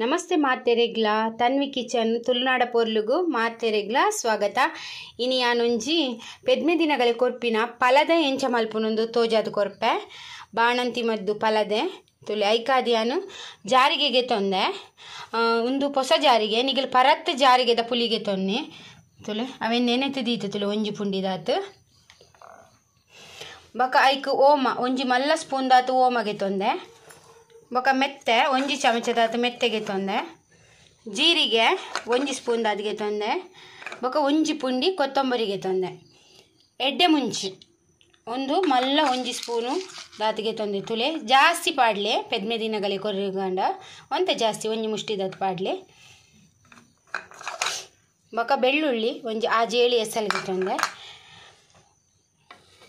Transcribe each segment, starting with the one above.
ನಮಸ್ತೆ ಮಾತೆರೆಗ್ಲ ತನ್ವಿ ಕಿಚನ್, ತುಳುನಾಡ ಪೊರ್ಲುಗು ಮಾತೆರೆಗ್ಲ ಸ್ವಾಗತ. ಇನಿ ಯಾನುಂಜಿ ಪೆದ್ಮೆ ದಿನಗಳ ಕೊರ್ಪಿನ ಪಲದೆ ಎಂಚ ಮಲ್ಪುನೊಂದು ತೋಜಾದ ಕೊರ್ಪೆ. ಬಾಣಂತಿ ಮದ್ದು ಪಲದೆ ತುಳಿ ಐಕಾದಿಯಾನು ಜಾರಿಗೆಗೆ ತೊಂದೆ. ಒಂದು ಹೊಸ ಜಾರಿಗೆ, ನಿಗಲ್ ಪರತ್ ಜಾರಿಗೆದ ಪುಲಿಗೆ ತೊನ್ನೆ. ತುಳು ಅವೇನು ನೆನೆತು ದೀತು ತುಳು ಒಂಜಿ ಪುಂಡಿದಾತು. ಬಕ ಐಕ್ ಓಮ, ಒಂಜಿ ಮಲ್ಲ ಸ್ಪೂನ್ ದಾತು ಓಮಗೆ ತೊಂದೆ. ಬೊಕ ಮೆತ್ತೆ, ಒಂಜಿ ಚಮಚದಾತು ಮೆತ್ತೆಗೆ ತೊಂದೆ. ಜೀರಿಗೆ, ಒಂಜಿ ಸ್ಪೂನ್ ದಾದಿಗೆ ತೊಂದೆ. ಬೊಕ ಒಂಜಿ ಪುಂಡಿ, ಕೊತ್ತಂಬರಿಗೆ ತೊಂದೆ. ಎಡ್ಡೆ ಮುಂಚಿ, ಒಂದು ಮಲ್ಲ ಒಂಜಿ ಸ್ಪೂನು ದಾತಿಗೆ ತೊಂದೆ. ತುಳೆ ಜಾಸ್ತಿ ಪಾಡ್ಲೆ, ಪೆದ್ಮೆ ದಿನಗಳಿ ಕೊರಿಗಂಡ ಒಂತೆ ಜಾಸ್ತಿ ಒಂಜಿ ಮುಷ್ಟಿ ದಾತ್ ಪಾಡ್ಲೆ. ಬೊಕ ಬೆಳ್ಳುಳ್ಳಿ, ಒಂಜಿ ಆ ಜೇಳಿ ತೊಂದೆ.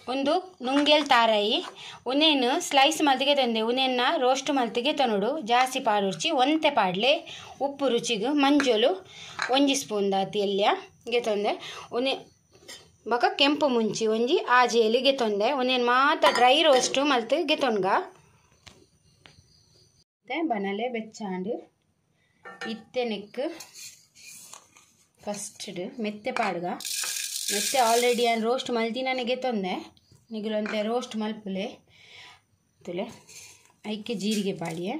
ಒಂದು ನುಂಗೆಲ್ ತಾರಾಯಿ. ಉನೇನು ಸ್ಲೈಸ್ ಮಲ್ತಿಗೆ ತಂದೆ. ಉನೇನ ರೋಸ್ಟ್ ಮಲ್ತಿಗೆ ತನುಡು. ಜಾಸ್ತಿ ಪಾಡುರ್ಚಿ ಒಂತೆ ಪಾಡ್ಲೆ. ಉಪ್ಪು ರುಚಿಗೆ ಮಂಜೋಲು, ಒಂಜಿ ಸ್ಪೂನ್ ದಾತಿ ಎಲ್ಯ ಗೆ ತೊಂದೆ. ಉನೆ ಬೊಕ ಕೆಂಪು ಮುಂಚಿ ಒಂಜಿ ಆಜೇಲಿ ತಂದೆ. ಉನೇನು ಮಾತ ಡ್ರೈ ರೋಸ್ಟು ಮಲ್ತು ಮತ್ತೆ ಬನಲೆ, ಬೆಚ್ಚಾಂಡು ಇತ್ತೆ ನೆಕ್ ಫಸ್ಟ್ ಮೆತ್ತೆ ಪಾಡ್ಗ. ಮೆತ್ತೆ ಆಲ್ರೆಡಿ ನಾನು ರೋಸ್ಟ್ ಮಲ್ತಿನಾನೆಗೆ ತೊಂದೆ. ನಿಗಲಂತೆ ರೋಸ್ಟ್ ಮಲ್ಪುಲೆ. ತುಲೆ ಐಕೆ ಜೀರಿಗೆ ಪಾಡಿಯೆ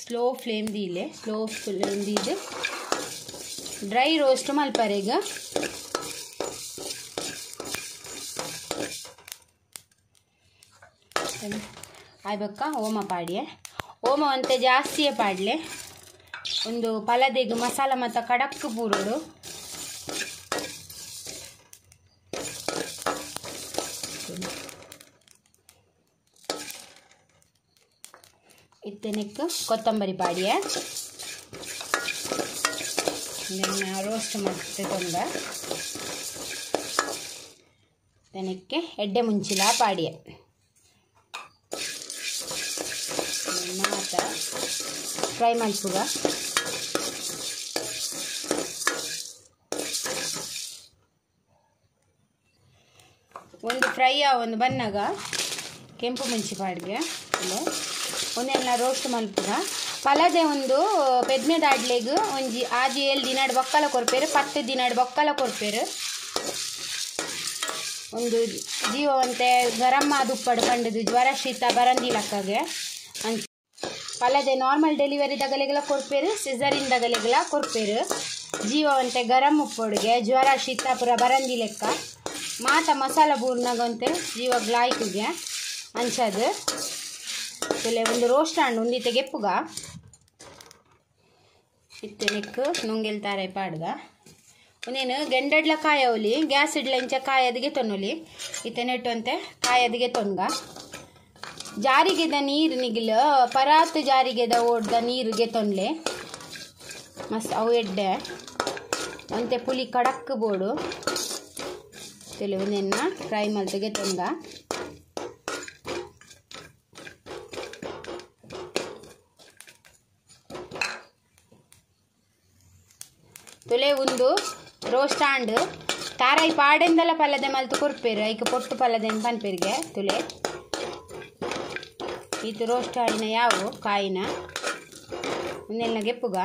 ಸ್ಲೋ ಫ್ಲೇಮ್ ದೀಲೆ ಸ್ಲೋ ಫ್ಲೇಮ್ ದೀದು ಡ್ರೈ ರೋಸ್ಟ್ ಮಲ್ಪಾರೆ ಈಗ. ಆಯ್ಬಕ್ಕ, ಓಮ ಪಾಡಿಯೆ. ಓಮ ಅಂತೆ ಜಾಸ್ತಿಯೇ ಪಾಡ್ಲೆ. ಒಂದು ಪಲದೆಗ್ ಮಸಾಲ ಮತ್ತು ಕಡಕ್ ಪೂರೋಡು ಇತ್ತೆನೆಕ್ ಕೊತ್ತಂಬರಿ ಪಾಡಿಯೆ ರೋಸ್ಟ್ ಮತ್ತೆ ತೊಂದ. ತೆನಕ್ಕೆ ಎಡ್ಡೆ ಮುಂಚಿಲ ಪಾಡಿಯ ಮಾತ ಫ್ರೈ ಮಲ್ಪುಗ ಒಂದು ಫ್ರೈ ಒಂದು ಬಂದಾಗ ಕೆಂಪು ಮೆಣಸಿ ಪಾಡ್ಗೆ ಒಂದೆಲ್ಲ ರೋಸ್ಟ್ ಮಲ್ಪುರ ಪಲದೆ ಒಂದು ಪೆದ್ಮೆ ದಾಡ್ಲೆಗ್ ಒಂಜಿ ಆಜಿ ಏಳು ದಿನಾಡ್ ಬೊಕ್ಕಲ ಕೊರ್ಪೇರು, ಪತ್ತು ದಿನಾಡ್ ಬೊಕ್ಕಲ ಕೊರ್ಪೇರು. ಒಂದು ಜೀವವಂತೆ ಗರಂ ಆದುಪ್ಪಡು ಕಂಡದು ಜ್ವರ ಶೀತ ಬರಂದಿ ಲಕ್ಕಗೆ. ಅಂಚ ಪಲದೆ ನಾರ್ಮಲ್ ಡೆಲಿವರಿ ದಗಲೆಗಳ ಕೊರ್ಪೇರು ಸಿಸರಿನ್ ದಗಲೆಗಳ ಕೊರ್ಪೇರು. ಜೀವವಂತೆ ಗರಂ ಉಪ್ಪೊಡ್ಗೆ ಜ್ವರ ಶೀತ ಪುರ ಬರಂದಿ ಲೆಕ್ಕ. ಮಾತ ಮಸಾಲ ಬೂರ್ನಾಗಂತೆ ಜೀವ ಗ್ಲಾಯ್ಕಿಗೆ ಅಂಚದು ತಲೆ ಒಂದು ರೋಸ್ಟ್ ಹಣ್ಣು ಒಂದಿತ್ತೆ ಗೆಪ್ಪುಗ ಇತ್ತೆ ನೆಕ್ಕು, ನುಂಗೆಲ್ ತಾರೆ ಪಾಡ್ಗ. ಒಂದೇನು ಗೆಂಡಡ್ಲ ಕಾಯವಲಿ ಗ್ಯಾಸ್ ಇಡ್ಲ ಇಂಚ ಕಾಯದಿಗೆ ತೊನ್ನೊಲಿ. ಇತ್ತೆ ನೆಟ್ಟಂತೆ ಕಾಯದಿಗೆ ತೊನ್ಗ. ಜಾರಿಗೆದ ನೀರು ನಿಗಿಲ, ಪರಾತ್ ಜಾರಿಗೆದ ಓಡ್ದ ನೀರಿಗೆ ತೊನ್ಲೆ. ಮಸ್, ಅವು ಎಡ್ಡೆ. ಅಂತೆ ಪುಲಿ ಕಡಕ್ ಬೋಡು. ಕೆಲವನ್ನ ಫ್ರೈ ಮಲ್ತಿಗೆ ತಂದ ತುಲೆ ಉಂದು ರೋಸ್ಟ್ ಆಂಡ್ ಖಾರ ಈ ಪಾಡೆಂದಲ ಪಲ್ಲದೆ ಮಲ್ತು ಕೊರ್ಪೇರು ಐಕ ಪೊಟ್ಟು ಪಲ್ಲದೆ ಪನ್ಪೇರಿಗೆ ತುಲೆ? ಇದು ರೋಸ್ಟ್ ಆಡಿನ ಯಾವು? ಕಾಯಿನ? ಒಂದೆಲ್ಲ ಗೆಪ್ಪುಗ?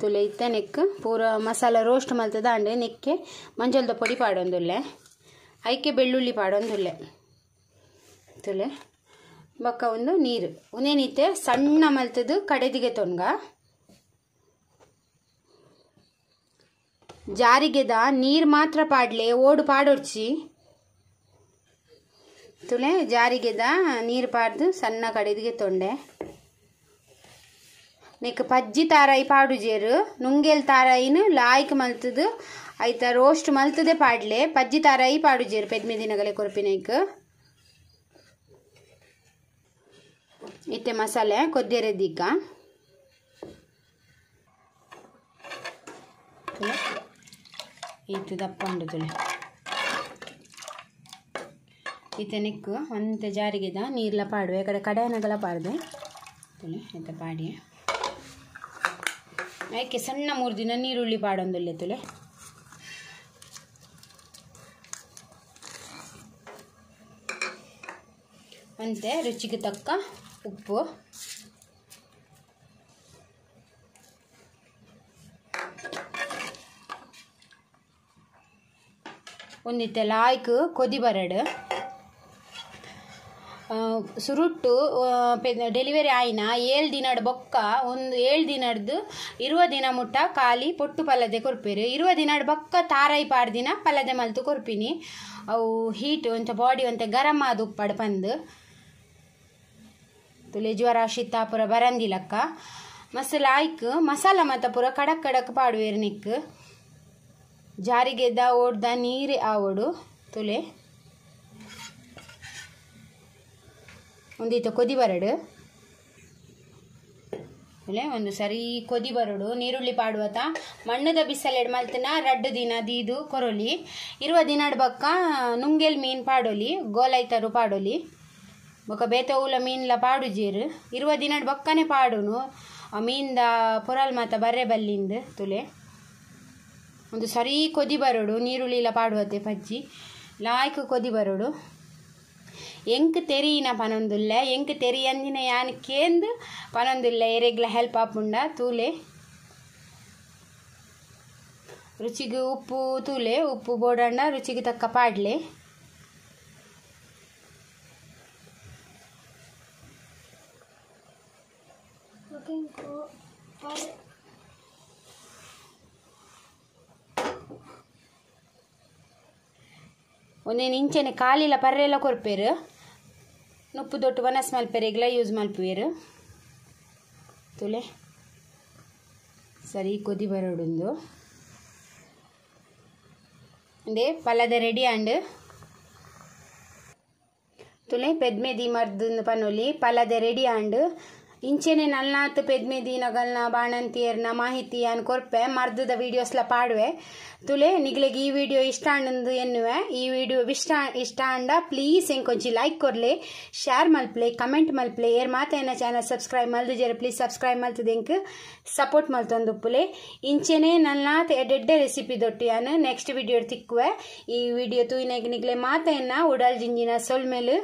ತುಲೆ ಇತ್ತ ನೆಕ್ ಪೂರ ಮಸಾಲ ರೋಸ್ಟ್ ಮಲ್ತದ ಅಂಡೆ ನೆಕ್ಕೆ, ಮಂಜಲ್ದ ಪೊಡಿ ಪಾಡೊಂದುಲ್ಲೆ. ಐಕೆ ಬೆಳ್ಳುಳ್ಳಿ ಪಾಡೊಂದುಲ್ಲೆ. ತುಲೆ. ಬೊಕ್ಕ ಒಂದು ನೀರು. ಉನೇನಿತ್ತೆ ಸಣ್ಣ ಮಲ್ತದು ಕಡೆದಿಗೆ ತೊನ್ಗ. ಜಾರಿಗೆದ ನೀರು ಮಾತ್ರ ಪಾಡ್ಲೆ, ಓಡು ಪಾಡೊಡ್ಚಿ ತುಲೆ, ಜಾರಿಗೆದ ನೀರು ಪಾಡ್ದು ಸಣ್ಣ ಕಡೆದಿಗೆ ತೊಂಡೆ. ನೆಕ್ ಪಜ್ಜಿ ತಾರಾಯಿ ಪಾಡುಜೇರು, ನುಂಗೇಲ್ ತಾರಾಯಿನು ಲಾಯ್ಕ್ ಮಲ್ತದು, ಐತ ರೋಸ್ಟ್ ಮಲ್ತದೆ ಪಾಡ್ಲೆ, ಪಜ್ಜಿ ತಾರಾಯಿ ಪಾಡುಜೇರು ಪೆದ್ಮೆ ದಿನಗಳೇ ಕೊರಪಿನೈಕ್ ಇತ್ತೆ ಮಸಾಲೆ ಕೊದ್ದೆರೆದಿಕ್ಕ ಇತ್ತು ದಪ್ಪ ಉಂಡು ತುಳೆ. ಇತ್ತೆ ನೆಕ್ಕು, ಒಂತೆ ಜಾರಿಗೆದ ನೀರ್ಲ ಪಾಡುವೆ ಕಡೆ ಕಡೆಯನಗಳ ಪಾಡ್ದೆ. ಪಾಡಿ ಯಾಕೆ ಸಣ್ಣ ಮೂರು ದಿನ ನೀರುಳ್ಳಿ ಪಾಡೊಂದುಲ್ಲೆ ತುಲೆ ಅಂತೆ ರುಚಿಗೆ ತಕ್ಕ ಉಪ್ಪು. ಒಂದಿತ್ತೆ ಲಾಯ್ಕ್ ಕೊದಿ ಬರಡು. ಸುರುಟ್ಟು ಡೆಲಿವರಿ ಆಯ್ನ? ಏಳು ದಿನಡ್ ಬೊಕ್ಕ, ಒಂದು ಏಳು ದಿನದ್ದು ಇರುವ ದಿನ ಮುಟ್ಟ ಖಾಲಿ ಪೊಟ್ಟು ಪಲ್ಲದೆ ಕೊರ್ಪೇರು. ಇರುವ ದಿನಡ್ ಬೊಕ್ಕ ತಾರಾಯಿ ಪಾಡ್ ದಿನ ಪಲ್ಲದೆ ಮಲ್ತು ಕೊರ್ಪಿನಿ. ಅವು ಹೀಟ್ ಒಂಚ ಬಾಡಿ ಒಂತೆ ಗರಮ್ ಆದ ಉಪ್ಪಡ್ ಪಂದು. ತುಲೆ ಜ್ವರ ಶೀತ ಪೂರ ಬರಂದಿಲಕ್ಕ. ಮಸ್ತ್ ಲಾಯ್ಕ್ ಮಸಾಲ ಮತ್ತ ಪೂರ ಕಡಕ್ ಕಡಕ್ ಪಾಡುವೇರು ನಿಕ್. ಓಡ್ದ ನೀರೇ ಆವಡು ತುಲೆ ಒಂದೀತ ಕೊದಿ ಬರಡು. ಒಂದು ಸರಿ ಕೊದಿ ಬರಡು. ನೀರುಳ್ಳಿ ಪಾಡುವತ. ಮಣ್ಣದ ಬಿಸಲೆಡ್ ಮಲ್ತನ ರಡ್ಡು ದಿನ ದೀದು ಕೊರೊಲಿ. ಇರುವ ದಿನಡ್ ಬಕ್ಕ ನುಂಗೆಲ್ ಮೀನ್ ಪಾಡೊಲಿ, ಗೋಲೈತರು ಪಾಡೊಲಿ. ಬೊಕ ಬೇತವುಲ ಮೀನ್ಲ ಪಾಡು ಜೀರು. ಇರುವ ದಿನಡ್ ಬಕ್ಕನೆ ಪಾಡುನು. ಆ ಮೀನ್ದ ಪೊರಲ್ ಮಾತ ಬರ್ರೆ ಬಲ್ಲಿಂದ ತುಲೆ. ಒಂದು ಸರಿ ಕೊದಿ ಬರಡು, ನೀರುಳ್ಳಿಲ ಪಾಡುವತ್ತೆ ಪಜ್ಜಿ. ಲಾಯ್ಕ್ ಕೊದಿ ಬರೋಡು. ಎಂಕ್ ತೆರಿನ ಪನೊಂದುಲ್ಲೆ, ಎಂಕ್ ತೆರಿ ಅಂದಿನ ಯಾನ್ ಕೇಂದ್ ಪನೊಂದುಲ್ಲೆ. ಎರೆಗ್ಲ ಹೆಲ್ಪ್ ಆಪುಂಡ, ತೂಲೆ. ರುಚಿಗೆ ಉಪ್ಪು ತೂಲೆ, ಉಪ್ಪು ಬೋಡಣ್ಣ, ರುಚಿಗೆ ತಕ್ಕ ಪಾಡ್ಲೆ. ಒಂದೇನು ಇಂಚನೆ ಕಾಲಿಲ ಪರ್ರೆಲ್ಲ ಕೊರ್ಪೇರು. ನುಪ್ಪು ದೊಟ್ಟು ವನಸ್ ಮಲ್ಪೆರೆಗ್ಲ ಯೂಸ್ ಮಲ್ಪುವೆರ್ ತುಲೆ. ಸರಿ ಕೊದಿ ಬರೋಡುಂದು. ಅಂದೆ, ಪಲ್ಲದ ರೆಡಿ ಆಂಡ್ ತುಲೆ ಪೆದ್ಮೆದಿ ಮರ್ದು ಪನೊಲಿ, ಪಲ್ಲದ ರೆಡಿ ಅಂಡ್ ಇಂಚೆನೆ ನಲ್ನಾತ್ ಪೆದ್ಮೆದಿ ನಗಲ್ನ ಬಾಣಂತಿಯರ್ನ ಮಾಹಿತಿ ಅನ್ ಕೊರ್ಪೆ, ಮರ್ದದ ವಿಡಿಯೋಸ್ಲ ಪಾಡುವೆ. ತುಲೆ, ನಿಗ್ಲೆಗ್ ಈ ವಿಡಿಯೋ ಇಷ್ಟ ಅಂದು ಎನ್ನುವೆ. ಈ ವಿಡಿಯೋ ಇಷ್ಟ ಇಷ್ಟ ಅಂಡ ಪ್ಲೀಸ್ ಎಂಕೊಂಚಿ ಕೊಂಚಿ ಲೈಕ್ ಕೊರ್ಲೆ ಶೇರ್ ಮಲ್ಪ್ಲೆ, ಕಮೆಂಟ್ ಮಲ್ಪ್ಲೆ, ಏರ್ ಮಾತೇನ ಚಾನಲ್ ಸಬ್ಸ್ಕ್ರೈಬ್ ಮಲ್ದು ಜರ ಪ್ಲೀಸ್ ಸಬ್ಸ್ಕ್ರೈಬ್ ಮಲ್ತದ ಎಂಕ್ ಸಪೋರ್ಟ್ ಮಲ್ತೊಂದು ಪುಲೆ. ಇಂಚೆನೆ ನಲ್ನಾತ್ ಎಡೆಡ್ಡೆ ರೆಸಿಪಿ ದೊಟ್ಟು ಯಾನು ನೆಕ್ಸ್ಟ್ ವಿಡಿಯೋ ತಿಕ್ಕುವೆ. ಈ ವಿಡಿಯೋ ತೂಯಿನಾಗ ನಿಗ್ಲೆ ಮಾತೇನ ಉಡಲ್ ಜಿಂಜಿನ ಸೊಲ್ ಮೇಲು